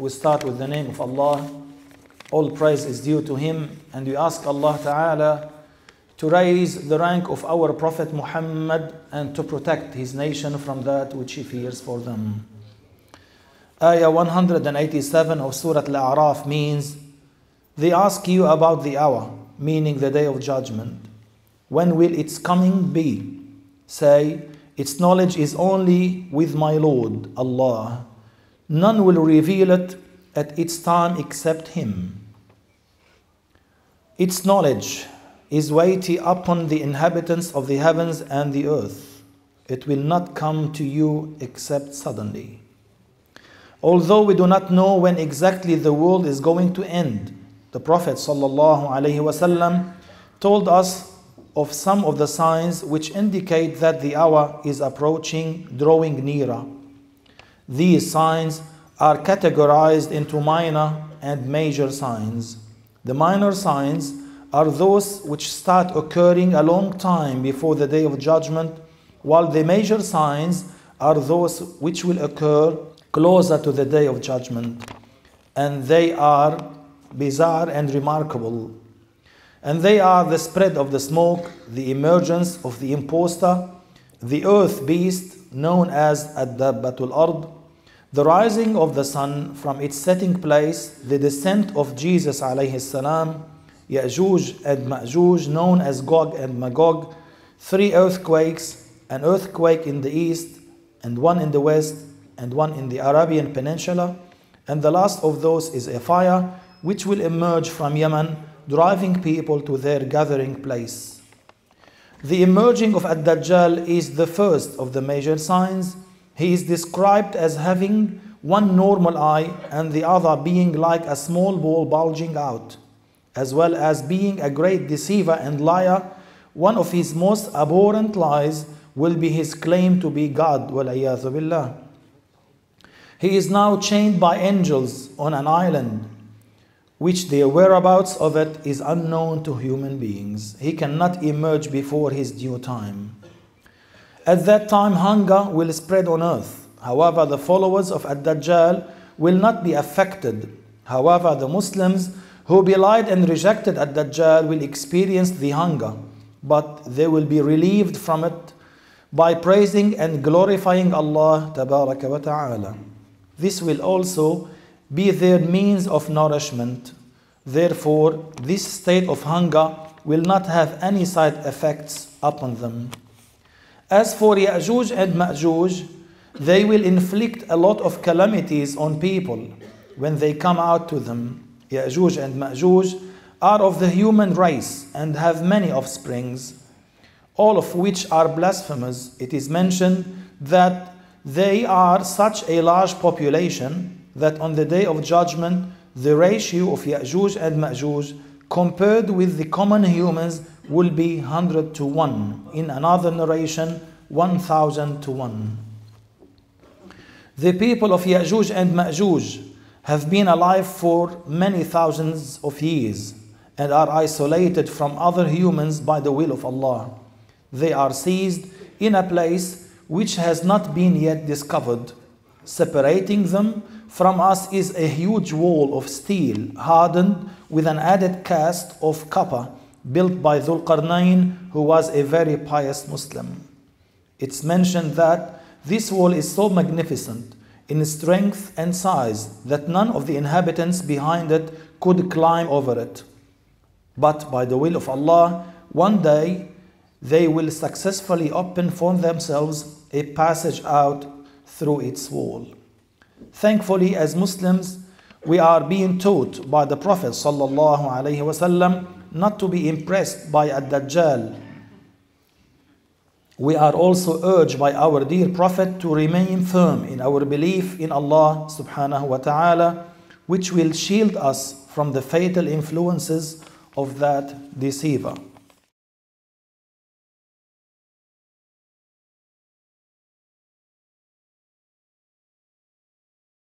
we start with the name of Allah. All praise is due to Him, and we ask Allah Ta'ala to raise the rank of our Prophet Muhammad and to protect his nation from that which he fears for them. Ayah 187 of Surah Al A'raf means, They ask you about the hour, meaning the day of judgment. When will its coming be? Say, Its knowledge is only with my Lord, Allah. None will reveal it at its time except Him. Its knowledge is weighty upon the inhabitants of the heavens and the earth. It will not come to you except suddenly. Although we do not know when exactly the world is going to end, the Prophet ﷺ told us of some of the signs which indicate that the hour is approaching, drawing nearer. These signs are categorized into minor and major signs. The minor signs are those which start occurring a long time before the day of judgment, while the major signs are those which will occur closer to the day of judgment. And they are bizarre and remarkable. And they are the spread of the smoke, the emergence of the impostor, the earth beast known as Ad-Dabbatul Ard, the rising of the sun from its setting place, the descent of Jesus alayhi salam, Ya'juj and Ma'juj, known as Gog and Magog, three earthquakes, an earthquake in the east, and one in the west, and one in the Arabian Peninsula, and the last of those is a fire which will emerge from Yemen, driving people to their gathering place. The emerging of Ad-Dajjal is the first of the major signs. He is described as having one normal eye and the other being like a small ball bulging out as well as being a great deceiver and liar, one of his most abhorrent lies will be his claim to be God. Billah. He is now chained by angels on an island, which the whereabouts of it is unknown to human beings. He cannot emerge before his due time. At that time, hunger will spread on earth. However, the followers of Ad-Dajjal will not be affected. However, the Muslims who belied and rejected Ad-Dajjal will experience the hunger, but they will be relieved from it by praising and glorifying Allah Ta'ala. This will also be their means of nourishment. Therefore, this state of hunger will not have any side effects upon them. As for Ya'juj and Ma'juj, they will inflict a lot of calamities on people when they come out to them. Ya'juj and Ma'juj are of the human race and have many offsprings, all of which are blasphemous. It is mentioned that they are such a large population that on the day of judgment, the ratio of Ya'juj and Ma'juj compared with the common humans will be 100 to 1. In another narration, 1000 to 1. The people of Ya'juj and Ma'juj have been alive for many thousands of years and are isolated from other humans by the will of Allah. They are seized in a place which has not been yet discovered. Separating them from us is a huge wall of steel hardened with an added cast of copper built by Dhul Qarnayn, who was a very pious Muslim. It's mentioned that this wall is so magnificent in strength and size that none of the inhabitants behind it could climb over it. But by the will of Allah, one day they will successfully open for themselves a passage out through its wall. Thankfully, as Muslims, we are being taught by the Prophet ﷺ not to be impressed by Ad-Dajjal. We are also urged by our dear Prophet to remain firm in our belief in Allah subhanahu wa ta'ala, which will shield us from the fatal influences of that deceiver.